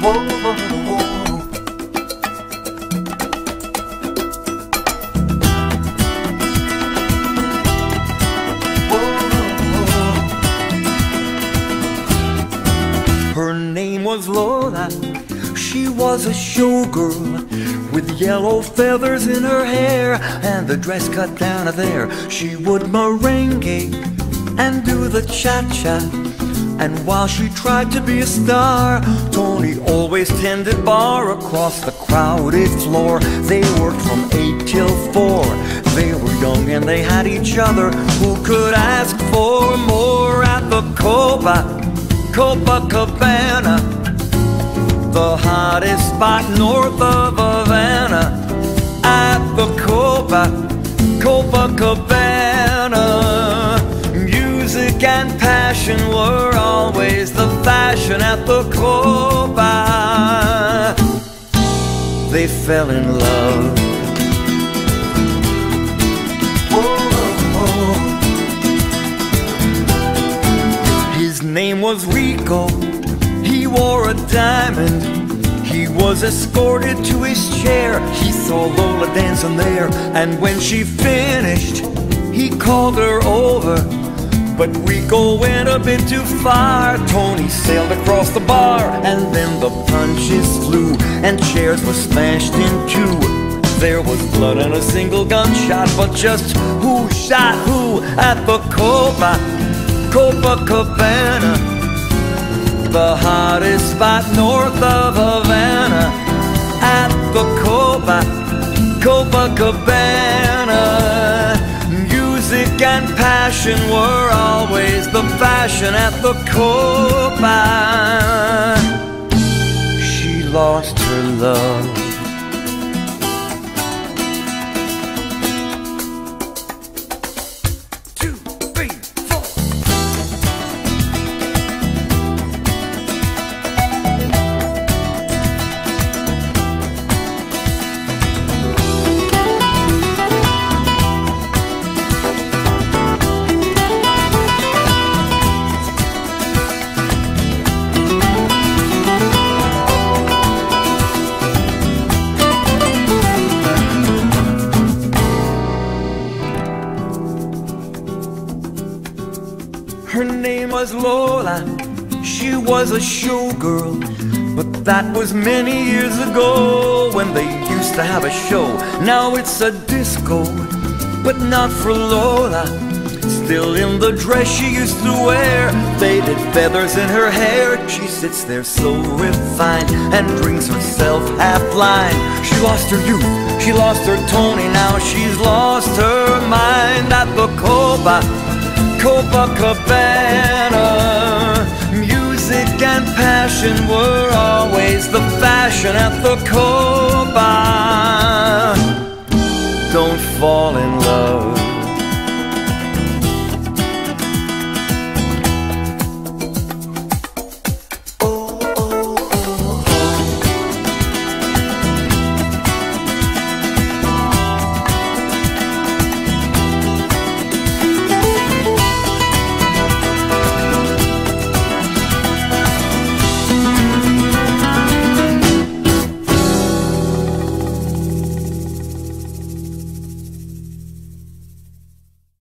Her name was Lola. She was a showgirl with yellow feathers in her hair and the dress cut down to there. She would merengue and do the cha cha. And while she tried to be a star, Tony always tended bar across the crowded floor. They worked from 8 till 4. They were young and they had each other. Who could ask for more at the Copa, Copacabana? The hottest spot north of Havana. At the Copa, Copacabana. Music and passion were always the fashion at the Copa. They fell in love. His name was Rico. He wore a diamond. He was escorted to his chair. He saw Lola dancing there. And when she finished, he called her over. But Rico went a bit too far. Tony sailed across the bar. And then the punches flew. And chairs were smashed in two. There was blood and a single gunshot. But just who shot who at the Copa? Copacabana, the hottest spot north of Havana. At the Copa, Copacabana, music and passion were always the fashion at the Copa. She lost her love. Her name was Lola. She was a showgirl. But that was many years ago when they used to have a show. Now it's a disco, but not for Lola. Still in the dress she used to wear, faded feathers in her hair. She sits there so refined and drinks herself half blind. She lost her youth, she lost her Tony, now she's lost her mind at the Copa. Copacabana. Music and passion were always the fashion at the Copa. Don't fall in